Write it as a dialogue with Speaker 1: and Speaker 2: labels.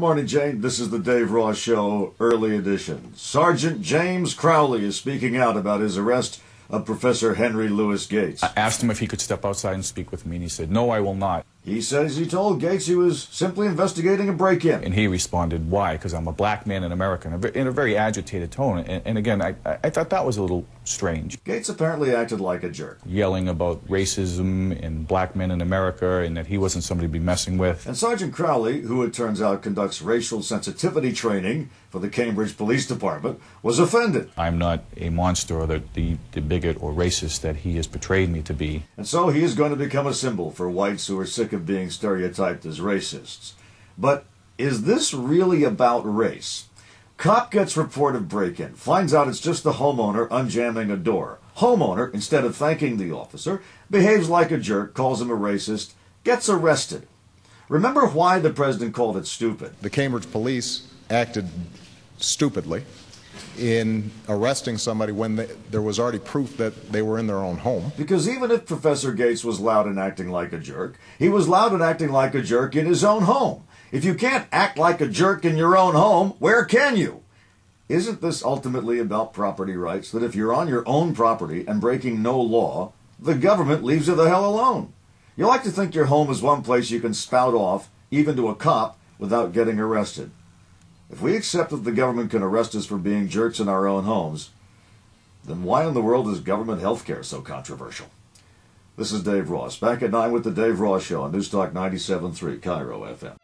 Speaker 1: Good morning, Jane. This is the Dave Ross Show, early edition. Sergeant James Crowley is speaking out about his arrest of Professor Henry Louis Gates.
Speaker 2: I asked him if he could step outside and speak with me, and he said, No, I will not.
Speaker 1: He says he told Gates he was simply investigating a break in.
Speaker 2: And he responded, Why? Because I'm a black man in America, in a, in a very agitated tone. And, and again, I, I thought that was a little strange.
Speaker 1: Gates apparently acted like a jerk.
Speaker 2: Yelling about racism and black men in America and that he wasn't somebody to be messing with.
Speaker 1: And Sergeant Crowley, who it turns out conducts racial sensitivity training for the Cambridge Police Department, was offended.
Speaker 2: I'm not a monster or the, the, the bigot or racist that he has portrayed me to be.
Speaker 1: And so he is going to become a symbol for whites who are sick of being stereotyped as racists. But is this really about race? Cop gets report of break-in, finds out it's just the homeowner unjamming a door. Homeowner, instead of thanking the officer, behaves like a jerk, calls him a racist, gets arrested. Remember why the president called it stupid?
Speaker 3: The Cambridge police acted stupidly in arresting somebody when they, there was already proof that they were in their own home.
Speaker 1: Because even if Professor Gates was loud and acting like a jerk, he was loud and acting like a jerk in his own home. If you can't act like a jerk in your own home, where can you? Isn't this ultimately about property rights? That if you're on your own property and breaking no law, the government leaves you the hell alone. You like to think your home is one place you can spout off, even to a cop, without getting arrested. If we accept that the government can arrest us for being jerks in our own homes, then why in the world is government health care so controversial? This is Dave Ross, back at 9 with the Dave Ross Show on Newstalk 97.3 KIRO FM.